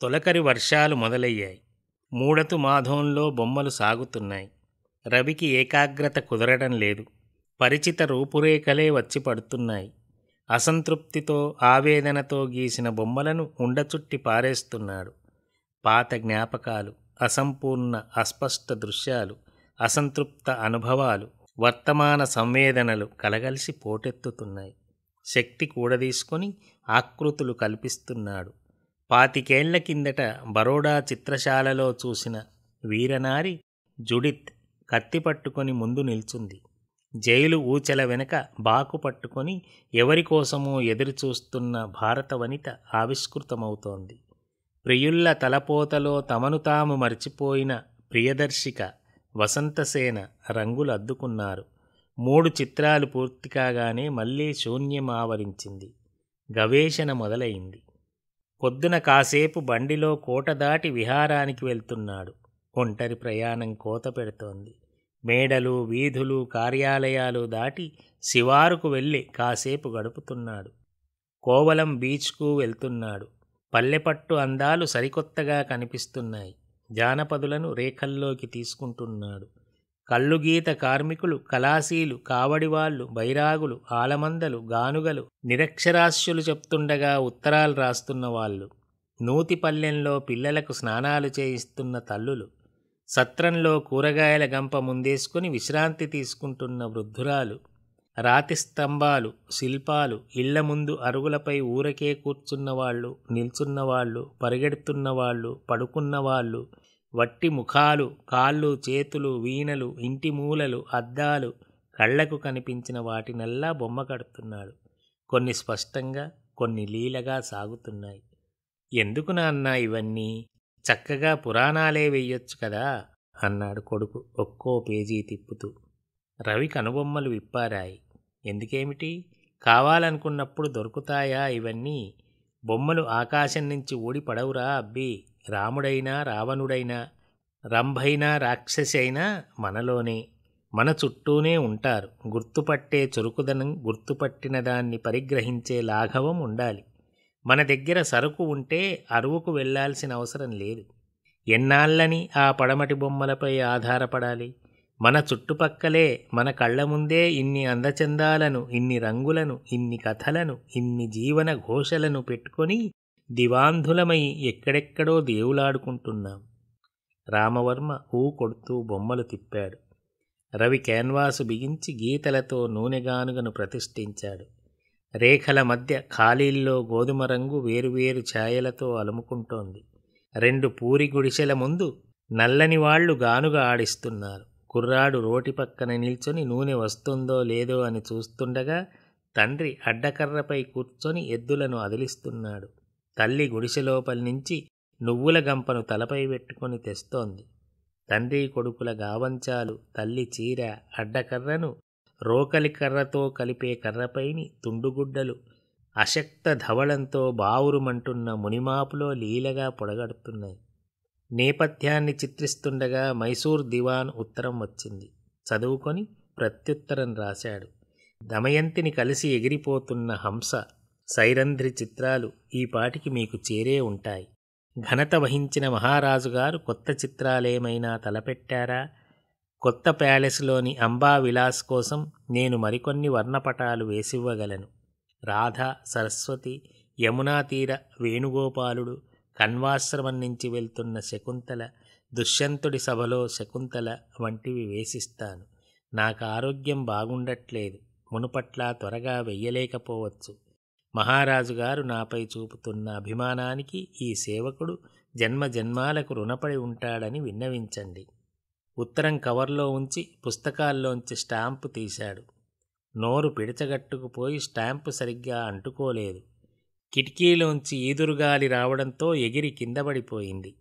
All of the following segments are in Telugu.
తొలకరి వర్షాలు మొదలయ్యాయి. మూడతు మాధంలో బొమ్మలు సాగుతున్నాయి. రవికి ఏకాగ్రత కుదరడం లేదు. పరిచిత రూపురేఖలే వచ్చి పడుతున్నాయి. అసంతృప్తితో ఆవేదనతో గీసిన బొమ్మలను ఉండచుట్టి పారేస్తున్నాడు. పాత జ్ఞాపకాలు అసంపూర్ణ అస్పష్ట దృశ్యాలు అసంతృప్త అనుభవాలు వర్తమాన సంవేదనలు కలగలిసి పోటెత్తుతున్నాయి. శక్తి కూడదీసుకొని ఆకృతులు కల్పిస్తున్నాడు. పాతికేళ్ళ కిందట బరోడా చిత్రశాలలో చూసిన వీరనారి జుడిత్ కత్తి పట్టుకొని ముందు నిల్చుంది. జైలు ఊచల వెనక బాకు పట్టుకొని ఎవరికోసమో ఎదురుచూస్తున్న భారత వనిత ఆవిష్కృతమవుతోంది. ప్రియుళ్ళ తలపోతలో తమను తాము మర్చిపోయిన ప్రియదర్శిక వసంతసేన రంగులు అద్దుకున్నారు. మూడు చిత్రాలు పూర్తి కాగానే మళ్ళీ శూన్యం ఆవరించింది గవేషణ మొదలైంది. పొద్దున కాసేపు బండిలో కోట దాటి విహారానికి వెళ్తున్నాడు. ఒంటరి ప్రయాణం కోత పెడుతోంది. మేడలు వీధులు కార్యాలయాలు దాటి శివారుకు వెళ్ళి కాసేపు గడుపుతున్నాడు. కోవలం బీచ్కు వెళ్తున్నాడు. పల్లెపట్టు అందాలు సరికొత్తగా కనిపిస్తున్నాయి. జానపదులను రేఖల్లోకి తీసుకుంటున్నాడు. కళ్ళుగీత కార్మికులు కలాశీలు కావడివాళ్ళు బైరాగులు ఆలమందలు గానుగలు నిరక్షరాస్యులు చెప్తుండగా ఉత్తరాలు రాస్తున్న వాళ్ళు. నూతిపల్లెంలో పిల్లలకు స్నానాలు చేయిస్తున్న తల్లులు సత్రంలో కూరగాయల గంప ముందేసుకుని విశ్రాంతి తీసుకుంటున్న వృద్ధురాలు రాతి స్తంభాలు శిల్పాలు ఇళ్ళ ముందు అరుగులపై ఊరకే కూర్చున్నవాళ్ళు నిల్చున్నవాళ్ళు పరిగెడుతున్నవాళ్ళు పడుకున్నవాళ్ళు వట్టి ముఖాలు కాళ్ళు చేతులు వీణలు ఇంటి మూలలు అద్దాలు కళ్ళకు కనిపించిన వాటినల్లా బొమ్మ కడుతున్నాడు. కొన్ని స్పష్టంగా కొన్ని లీలగా సాగుతున్నాయి. ఎందుకు నాన్న ఇవన్నీ? చక్కగా పురాణాలే వెయ్యొచ్చు కదా అన్నాడు కొడుకు ఒక్కో పేజీ తిప్పుతూ. రవి కనుబొమ్మలు విప్పారాయి. ఎందుకేమిటి? కావాలనుకున్నప్పుడు దొరుకుతాయా ఇవన్నీ? బొమ్మలు ఆకాశం నుంచి ఊడి పడవురా అబ్బీ. రాముడైనా రావణుడైనా రంభైనా రాక్షసి అయినా మనలోనే మన చుట్టూనే ఉంటారు. గుర్తుపట్టే చురుకుదనం గుర్తుపట్టిన దాన్ని పరిగ్రహించే లాఘవం ఉండాలి. మన దగ్గర సరుకు ఉంటే అరువుకు వెళ్ళాల్సిన అవసరం లేదు. ఎన్నాళ్ళని ఆ పడమటి బొమ్మలపై ఆధారపడాలి? మన చుట్టుపక్కలే మన కళ్ళ ముందే ఇన్ని అందచందాలను ఇన్ని రంగులను ఇన్ని కథలను ఇన్ని జీవన ఘోషలను పెట్టుకొని దివాంధులమై ఎక్కడెక్కడో దేవులాడుకుంటున్నాం. రామవర్మ ఊ కొడుతూ బొమ్మలు తిప్పాడు. రవి క్యాన్వాసు బిగించి గీతలతో నూనెగానుగను ప్రతిష్ఠించాడు. రేఖల మధ్య ఖాళీల్లో గోధుమ రంగు వేరువేరు ఛాయలతో అలుముకుంటోంది. రెండు పూరి గుడిసెల ముందు నల్లని వాళ్ళు గానుగ ఆడిస్తున్నారు. కుర్రాడు రోటి పక్కన నిల్చొని నూనె వస్తుందో లేదో అని చూస్తుండగా తండ్రి అడ్డకర్రపై కూర్చొని ఎద్దులను అదిలిస్తున్నాడు. తల్లి గుడిసెలోపలి నుంచి నువ్వుల గంపను తలపై పెట్టుకొని తెస్తోంది. తండ్రి కొడుకుల గావంచాలు తల్లి చీర అడ్డకర్రను రోకలి కర్రతో కలిపే కర్రపైని తుండుగుడ్డలు అశక్త ధవళంతో బావురుమంటున్న మునిమాపులో లీలగా పొడగడుతున్నాయి. నేపథ్యాన్ని చిత్రిస్తుండగా మైసూర్ దివాన్ ఉత్తరం వచ్చింది. చదువుకొని ప్రత్యుత్తరం రాశాడు. దమయంతిని కలిసి ఎగిరిపోతున్న హంస సైరంధ్రి చిత్రాలు ఈ పాటికి మీకు చేరే ఉంటాయి. ఘనత వహించిన మహారాజుగారు కొత్త చిత్రాలేమైనా తలపెట్టారా? కొత్త ప్యాలెస్లోని అంబా విలాస్ కోసం నేను మరికొన్ని వర్ణపటాలు వేసివ్వగలను. రాధ సరస్వతి యమునా తీర వేణుగోపాలుడు కన్వాశ్రమం నుంచి వెళ్తున్న శకుంతల దుష్యంతుడి సభలో శకుంతల వంటివి వేసిస్తాను. నాకు ఆరోగ్యం బాగుండట్లేదు. మునుపట్లా త్వరగా వెయ్యలేకపోవచ్చు. మహారాజు గారు నాపై చూపుతున్న అభిమానానికి ఈ సేవకుడు జన్మ జన్మాలకు రుణపడి ఉంటాడని విన్నవించండి. ఉత్తరం కవర్లో ఉంచి పుస్తకాల్లోంచి స్టాంపు తీశాడు. నోరు పిడచగట్టుకుపోయి స్టాంపు సరిగ్గా అంటుకోలేదు. కిటికీలోంచి ఈదురుగాలి రావడంతో ఎగిరి కిందపడిపోయింది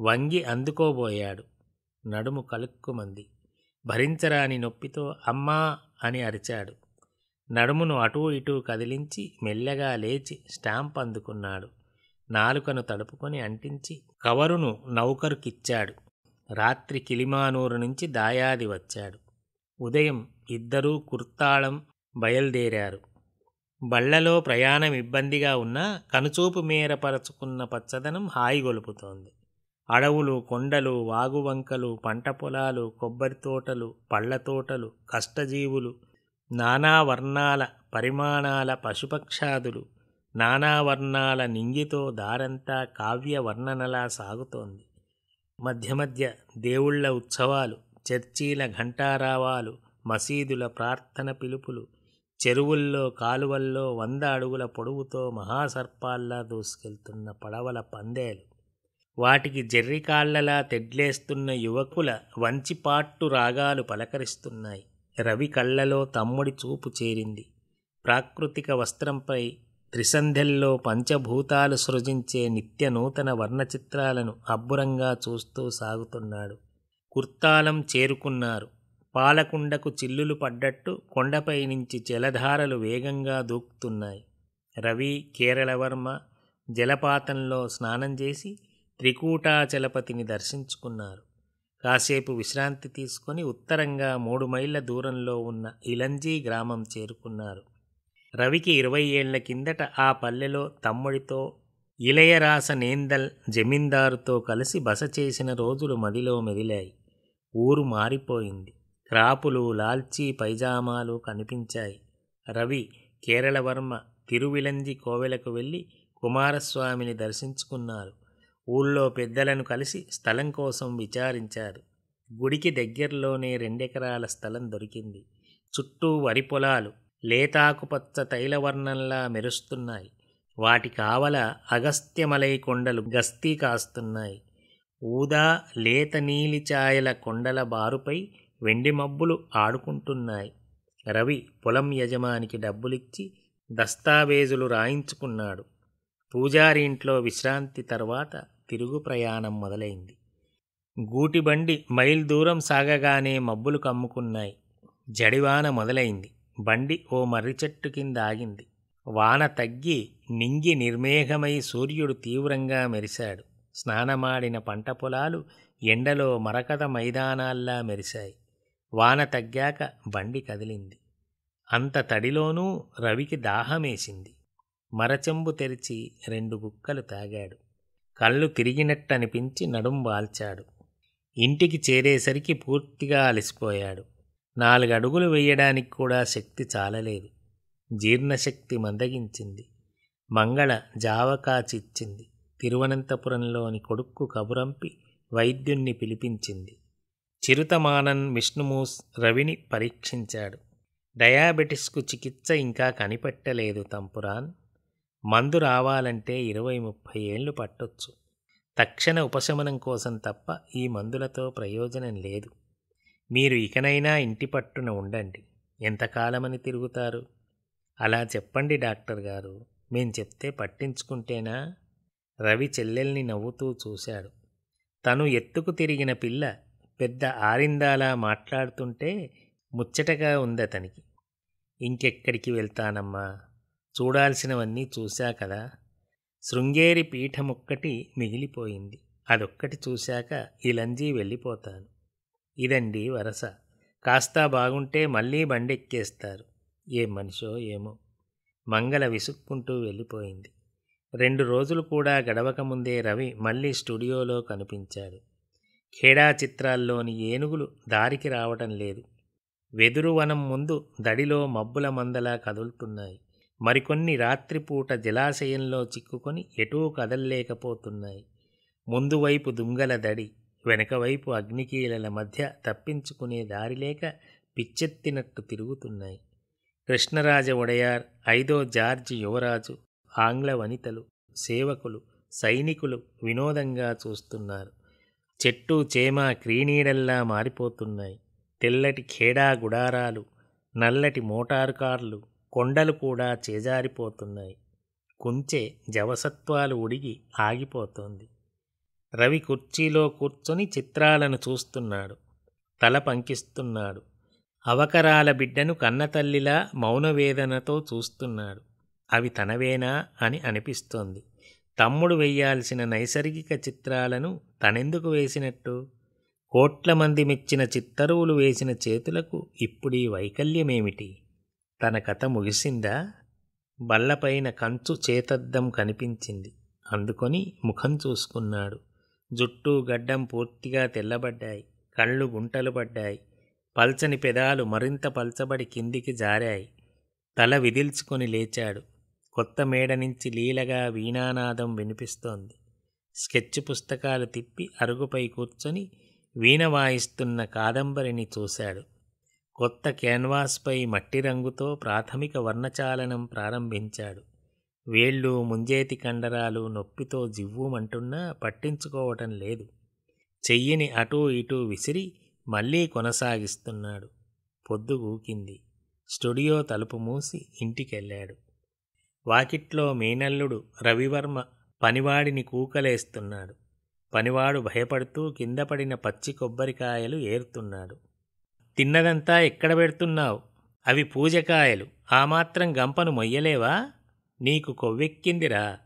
వంగి అందుకోబోయాడు. నడుము కలుక్కుమంది. భరించరాని నొప్పితో అమ్మా అని అరిచాడు. నడుమును అటూ ఇటూ కదిలించి మెల్లగా లేచి స్టాంప్ అందుకున్నాడు. నాలుకను తడుపుకొని అంటించి కవరును నౌకరుకిచ్చాడు. రాత్రి కిలిమానూరు నుంచి దాయాది వచ్చాడు. ఉదయం ఇద్దరూ కుర్తాళం బయలుదేరారు. బళ్ళలో ప్రయాణం ఇబ్బందిగా ఉన్నా కనుచూపు మేరపరచుకున్న పచ్చదనం హాయిగొలుపుతోంది. అడవులు కొండలు వాగువంకలు పంట పొలాలు కొబ్బరి తోటలు పళ్ళ తోటలు కష్టజీవులు నానా వర్ణాల పరిమాణాల పశుపక్షాదులు నానా వర్ణాల నింగితో దారంతా కావ్య వర్ణనలా సాగుతోంది. మధ్య మధ్య దేవుళ్ళ ఉత్సవాలు చర్చీల ఘంటారావాలు మసీదుల ప్రార్థన పిలుపులు చెరువుల్లో కాలువల్లో వంద అడుగుల పొడవుతో మహాసర్పాల్లా దూసుకెళ్తున్న పడవల పందేలు. వాటికి జెర్రికాళ్ళలా తెడ్లేస్తున్న యువకుల వంచిపాట్టు రాగాలు పలకరిస్తున్నాయి. రవి కళ్ళలో తమ్ముడి చూపు చేరింది. ప్రాకృతిక వస్త్రంపై త్రిసంధ్యల్లో పంచభూతాలు సృజించే నిత్య నూతన వర్ణచిత్రాలను అబ్బురంగా చూస్తూ సాగుతున్నాడు. కుర్తాలం చేరుకున్నారు. పాలకుండకు చిల్లులు పడ్డట్టు కొండపై నుంచి జలధారలు వేగంగా దూకుతున్నాయి. రవి కేరళవర్మ జలపాతంలో స్నానం చేసి త్రికూటాచలపతిని దర్శించుకున్నారు. కాసేపు విశ్రాంతి తీసుకొని ఉత్తరంగా మూడు మైళ్ళ దూరంలో ఉన్న ఇలంజీ గ్రామం చేరుకున్నారు. రవికి ఇరవై ఏళ్ళ కిందట ఆ పల్లెలో తమ్ముడితో ఇలయరాస నేందల్ జమీందారుతో కలిసి బస చేసిన రోజులు మదిలో మెదిలాయి. ఊరు మారిపోయింది. క్రాపులు లాల్చీ పైజామాలు కనిపించాయి. రవి కేరళవర్మ తిరువిలంజి కోవెలకు వెళ్ళి కుమారస్వామిని దర్శించుకున్నారు. ఊళ్ళో పెద్దలను కలిసి స్థలం కోసం విచారించారు. గుడికి దగ్గరలోనే రెండెకరాల స్థలం దొరికింది. చుట్టూ వరి పొలాలు లేతాకుపచ్చ తైలవర్ణంలా మెరుస్తున్నాయి. వాటి కావల అగస్త్యమలై కొండలు గస్తీ కాస్తున్నాయి. ఊదా లేత నీలి ఛాయల కొండల బారుపై వెండి మబ్బులు ఆడుకుంటున్నాయి. రవి పొలం యజమానికి డబ్బులిచ్చి దస్తావేజులు రాయించుకున్నాడు. పూజారి ఇంట్లో విశ్రాంతి తర్వాత తిరుగు ప్రయాణం మొదలైంది. గూటిబండి మైల్ దూరం సాగగానే మబ్బులు కమ్ముకున్నాయి. జడివాన మొదలైంది. బండి ఓ మర్రి చెట్టు కింద ఆగింది. వాన తగ్గి నింగి నిర్మేఘమై సూర్యుడు తీవ్రంగా మెరిశాడు. స్నానమాడిన పంట పొలాలు ఎండలో మరకత మైదానాల్లా మెరిశాయి. వాన తగ్గాక బండి కదిలింది. అంత తడిలోనూ రవికి దాహమేసింది. మరచెంబు తెరిచి రెండు గుక్కలు తాగాడు. కళ్ళు తిరిగినట్టనిపించి నడుం వాల్చాడు. ఇంటికి చేరేసరికి పూర్తిగా అలసిపోయాడు. నాలుగడుగులు వేయడానికి కూడా శక్తి చాలలేదు. జీర్ణశక్తి మందగించింది. మంగళ జావకాచిచ్చింది తిరువనంతపురంలోని కొడుక్కు కబురంపి వైద్యుణ్ణి పిలిపించింది. చిరుతమానన్ విష్ణుమూస్ రవిని పరీక్షించాడు. డయాబెటిస్కు చికిత్స ఇంకా కనిపెట్టలేదు తంపురాన్. మందు రావాలంటే ఇరవై ముప్పై ఏళ్ళు పట్టొచ్చు. తక్షణ ఉపశమనం కోసం తప్ప ఈ మందులతో ప్రయోజనం లేదు. మీరు ఇకనైనా ఇంటి పట్టున ఉండండి. ఎంతకాలమని తిరుగుతారు? అలా చెప్పండి డాక్టర్ గారు. మేం చెప్తే పట్టించుకుంటేనా? రవి చెల్లెల్ని నవ్వుతూ చూశాడు. తను ఎత్తుకు తిరిగిన పిల్ల పెద్ద ఆరిందాలా మాట్లాడుతుంటే ముచ్చటగా ఉందతనికి. ఇంకెక్కడికి వెళ్తానమ్మా? చూడాల్సినవన్నీ చూశా కదా. శృంగేరి పీఠమొక్కటి మిగిలిపోయింది. అదొక్కటి చూశాక ఇలంజీ వెళ్ళిపోతాను. ఇదండి వరస. కాస్తా బాగుంటే మళ్ళీ బండెక్కేస్తారు. ఏ మనిషో ఏమో. మంగళ విసుక్కుంటూ వెళ్ళిపోయింది. రెండు రోజులు కూడా గడవకముందే రవి మళ్ళీ స్టూడియోలో కనిపించాడు. ఖేడా చిత్రాల్లోని ఏనుగులు దారికి రావటం లేదు. వెదురు వనం ముందు దడిలో మబ్బుల మందలా కదులుతున్నాయి. మరికొన్ని రాత్రిపూట జలాశయంలో చిక్కుకొని ఎటూ కదల్లేకపోతున్నాయి. ముందువైపు దుంగల దడి వెనకవైపు అగ్నికీలల మధ్య తప్పించుకునే దారిలేక పిచ్చెత్తినట్టు తిరుగుతున్నాయి. కృష్ణరాజ ఒడయార్ ఐదో జార్జ్ యువరాజు ఆంగ్ల వనితలు సేవకులు సైనికులు వినోదంగా చూస్తున్నారు. చెట్టు చేమ క్రీనీడల్లా మారిపోతున్నాయి. తెల్లటి ఖేడా గుడారాలు నల్లటి మోటారు కార్లు కొండలు కూడా చేజారిపోతున్నాయి. కుంచె జవసత్వాలు ఉడిగి ఆగిపోతోంది. రవి కుర్చీలో కూర్చొని చిత్రాలను చూస్తున్నాడు. తల పంకిస్తున్నాడు. అవకరాల బిడ్డను కన్నతల్లిలా మౌనవేదనతో చూస్తున్నాడు. అవి తనవేనా అని అనిపిస్తోంది. తమ్ముడు వెయ్యాల్సిన నైసర్గిక చిత్రాలను తనెందుకు వేసినట్టు? కోట్ల మంది మెచ్చిన చిత్తరువులు వేసిన చేతులకు ఇప్పుడీ వైకల్యమేమిటి? తన కథ ముగిసిందా? బల్లపైన కంచు చేతద్దం కనిపించింది. అందుకొని ముఖం చూసుకున్నాడు. జుట్టు గడ్డం పూర్తిగా తెల్లబడ్డాయి. కళ్ళు గుంటలు పడ్డాయి. పల్చని పెదాలు మరింత పల్చబడి కిందికి జారాయి. తల విదిల్చుకొని లేచాడు. కొత్త మేడ నుంచి లీలగా వీణానాదం వినిపిస్తోంది. స్కెచ్ పుస్తకాలు తిప్పి అరుగుపై కూర్చొని వీణ వాయిస్తున్న కాదంబరిని చూశాడు. కొత్త క్యాన్వాస్పై మట్టి రంగుతో ప్రాథమిక వర్ణచాలనం ప్రారంభించాడు. వేళ్ళు ముంజేతి కండరాలు నొప్పితో జివ్వుమంటున్నా పట్టించుకోవటం లేదు. చెయ్యిని అటూ ఇటూ విసిరి మళ్ళీ కొనసాగిస్తున్నాడు. పొద్దు ఊకింది. స్టూడియో తలుపు మూసి ఇంటికెళ్ళాడు. వాకిట్లో మేనల్లుడు రవివర్మ పనివాడిని కూకలేస్తున్నాడు. పనివాడు భయపడుతూ కింద పడిన పచ్చి కొబ్బరికాయలు ఏరుతున్నాడు. తిన్నదంతా ఎక్కడ పెడుతున్నావు? అవి పూజకాయలు. ఆ మాత్రం గంపను మొయ్యలేవా? నీకు కొవ్వెక్కిందిరా.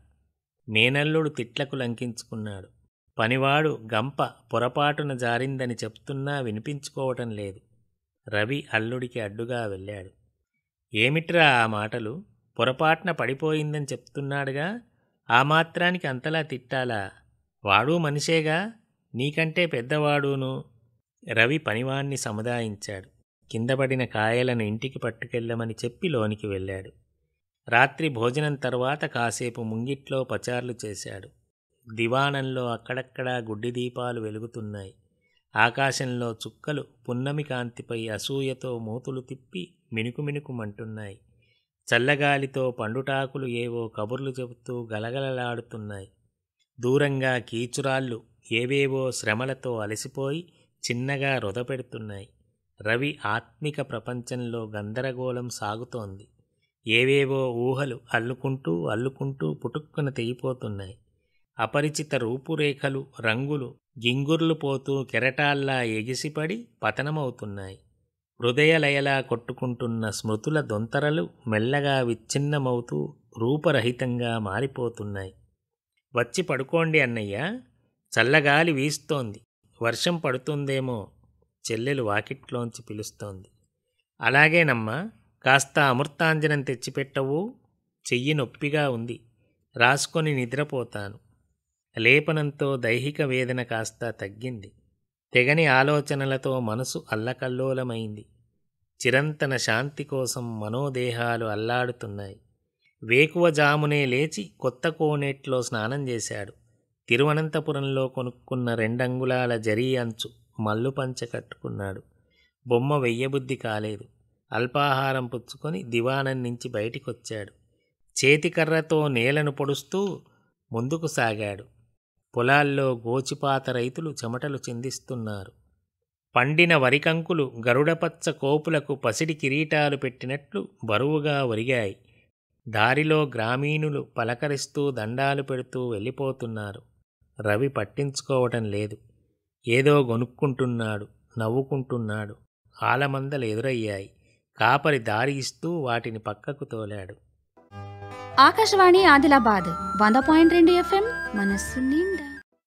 మేనల్లుడు తిట్లకు లంకించుకున్నాడు. పనివాడు గంప పొరపాటున జారిందని చెప్తున్నా వినిపించుకోవటం లేదు. రవి అల్లుడికి అడ్డుగా వెళ్ళాడు. ఏమిట్రా ఆ మాటలు? పొరపాటున పడిపోయిందని చెప్తున్నాడుగా? ఆ మాత్రానికి అంతలా తిట్టాలా? వాడు మనిషేగా? నీకంటే పెద్దవాడును. రవి పనివాణ్ణి సముదాయించాడు. కిందపడిన కాయలను ఇంటికి పట్టుకెళ్ళమని చెప్పి లోనికి వెళ్ళాడు. రాత్రి భోజనం తర్వాత కాసేపు ముంగిట్లో పచార్లు చేశాడు. దివాణంలో అక్కడక్కడా గుడ్డి దీపాలు వెలుగుతున్నాయి. ఆకాశంలో చుక్కలు పున్నమి కాంతిపై అసూయతో మూతులు తిప్పి మినుకుమినుకుమంటున్నాయి. చల్లగాలితో పండుటాకులు ఏవో కబుర్లు చెబుతూ గలగలలాడుతున్నాయి. దూరంగా కీచురాళ్ళు ఏవేవో శ్రమలతో అలసిపోయి చిన్నగా రొదపెడుతున్నాయి రవి ఆత్మిక ప్రపంచంలో గందరగోళం సాగుతోంది. ఏవేవో ఊహలు అల్లుకుంటూ అల్లుకుంటూ పుటుక్కున తెగిపోతున్నాయి. అపరిచిత రూపురేఖలు రంగులు గింగుర్లు పోతూ కెరటాల్లా ఎగిసిపడి పతనమవుతున్నాయి. హృదయలయలా కొట్టుకుంటున్న స్మృతుల దొంతరలు మెల్లగా విచ్ఛిన్నమవుతూ రూపరహితంగా మారిపోతున్నాయి. వచ్చి పడుకోండి అన్నయ్య చల్లగాలి వీస్తోంది. వర్షం పడుతుందేమో చెల్లెలు వాకిట్లోంచి పిలుస్తోంది. అలాగేనమ్మా కాస్త అమృతాంజనం తెచ్చిపెట్టవు చెయ్యి నొప్పిగా ఉంది రాసుకొని నిద్రపోతాను. లేపనంతో దైహిక వేదన కాస్త తగ్గింది. తెగని ఆలోచనలతో మనసు అల్లకల్లోలమైంది. చిరంతన శాంతి కోసం మనోదేహాలు అల్లాడుతున్నాయి. వేకువ జామునే లేచి కొత్త కోనేట్లో స్నానం చేశాడు. తిరువనంతపురంలో కొనుక్కున్న రెండంగుళాల జరీ అంచు మల్లు పంచ కట్టుకున్నాడు. బొమ్మ వెయ్యబుద్ధి కాలేదు. అల్పాహారం పుచ్చుకొని దివాణం నుంచి బయటికొచ్చాడు. చేతికర్రతో నేలను పొడుస్తూ ముందుకు సాగాడు. పొలాల్లో గోచిపాత రైతులు చెమటలు చిందిస్తున్నారు. పండిన వరికంకులు గరుడపచ్చ కోపులకు పసిడి కిరీటాలు పెట్టినట్లు బరువుగా ఒరిగాయి. దారిలో గ్రామీణులు పలకరిస్తూ దండాలు పెడుతూ వెళ్ళిపోతున్నారు. రవి పట్టించుకోవటం లేదు. ఏదో గొనుక్కుంటున్నాడు నవ్వుకుంటున్నాడు. ఆలమందలు ఎదురయ్యాయి. కాపరి దారి ఇస్తూ వాటిని పక్కకు తోలాడు. ఆకాశవాణి ఆదిలాబాద్ వంద పాయింట్ రెండు ఎఫ్ఎం మనస్సు నిండా.